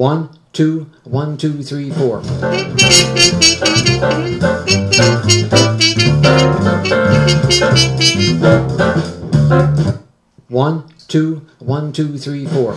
One, two, one, two, three, four. One, two, one, two, three, four.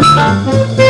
Música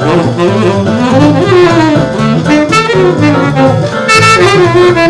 Thank you.